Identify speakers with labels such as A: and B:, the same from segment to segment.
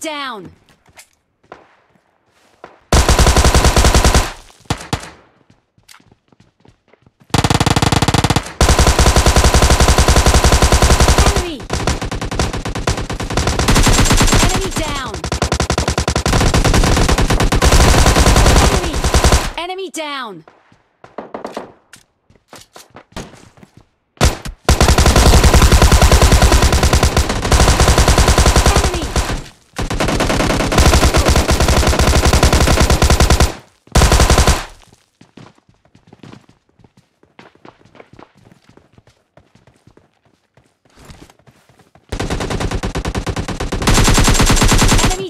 A: down! Down! Enemy! Enemy down! Enemy! Enemy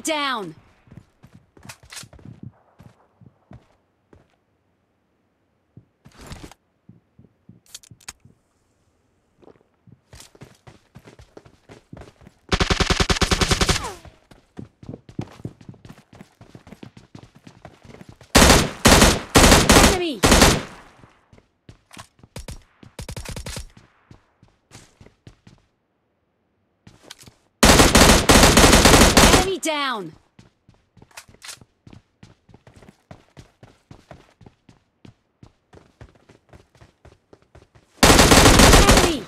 A: Enemy down! Enemy! Down! Enemy!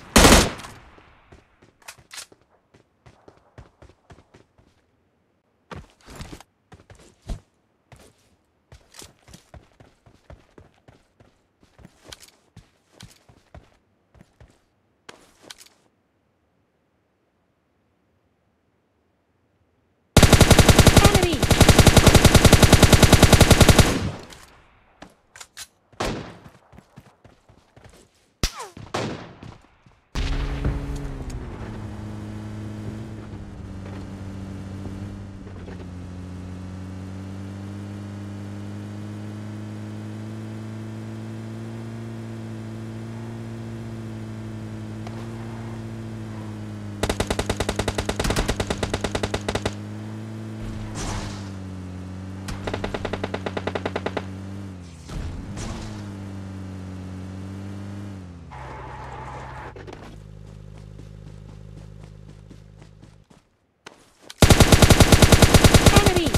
A: Enemy! Enemy!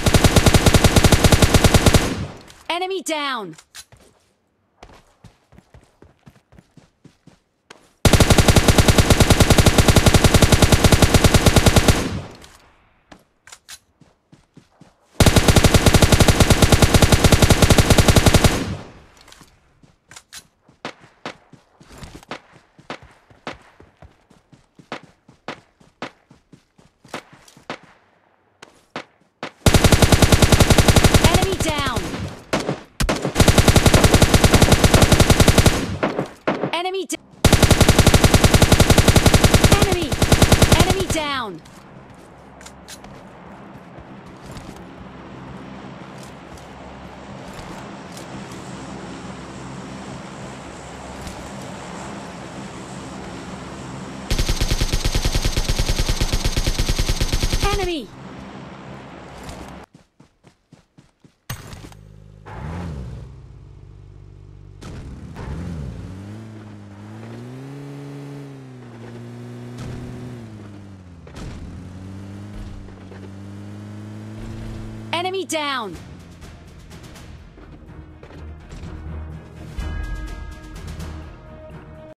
A: Enemy down! Enemy down! Enemy d- Enemy! Enemy down! Enemy! Enemy down!